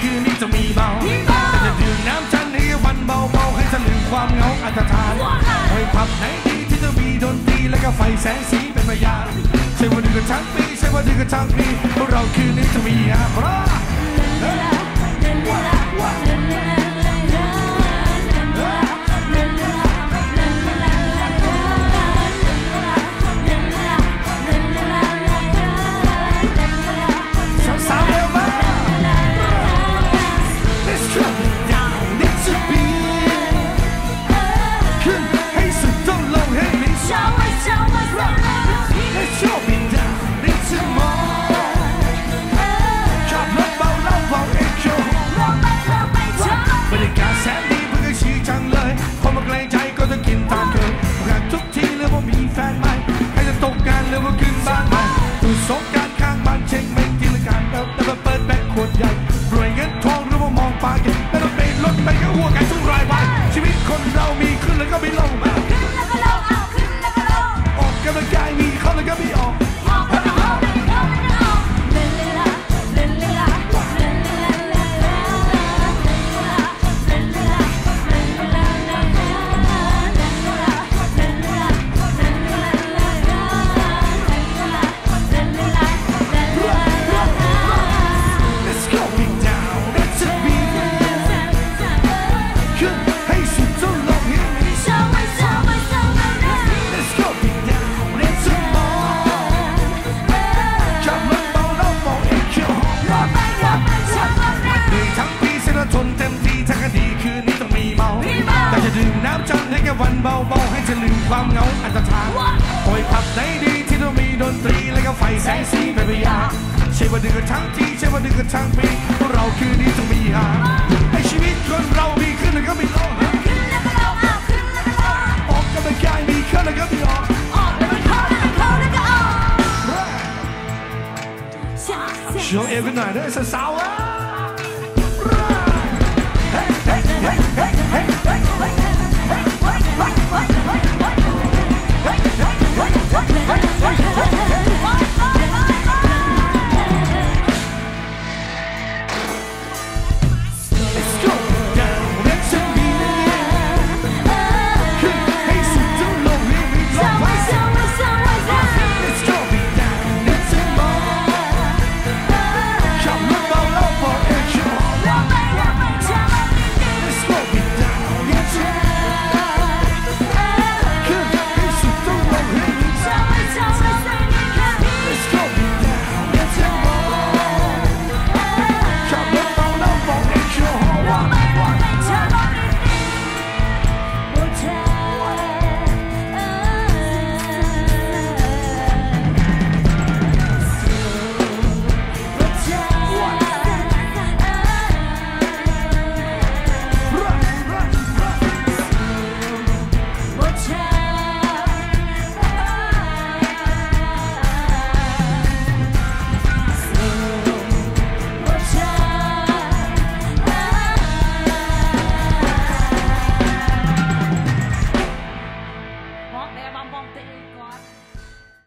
คืนนี้จะมีเบาแต่จะดื่มน้ำจันทร์ให้วันเบาๆให้ทะลืมความเหงาอันตรธานไว้ผับไหนดีที่จะมีดนตรีและก็ไฟแสงสีเป็นพยานใช่ว่าดื่มกันทั้งปีใช่ว่าดื่มกันทั้งปีพวกเราคืนนี้จะมีอาเพร ว่าขึ้นบ้านใหม่ดูสงการข้างบ้านเช็คไม่กินละกันแล้วแต่มาเปิดแบกขวดใหญ่รวยเงินทองหรือว่ามองปลาเก็บแต่เราเป็นรถไปก็หัวกันทุกรายวันชีวิตคนเรามี จันทร์ให้แค่วันเบาๆให้จะลืมความเหงาอันตรธานโอยผับไหนดีที่ต้องมีดนตรีและก็ไฟแสงสีเป็นพยานใช่ว่าดื่มกันทั้งทีใช่ว่าดื่มกันทั้งปีพวกเราคืนนี้ต้องมีหาให้ชีวิตคนเรามีขึ้นแล้วก็มีลงออกกำลังกายมีขึ้นแล้วก็มีออกโชว์เอวกันหน่อยเด้อสาวๆ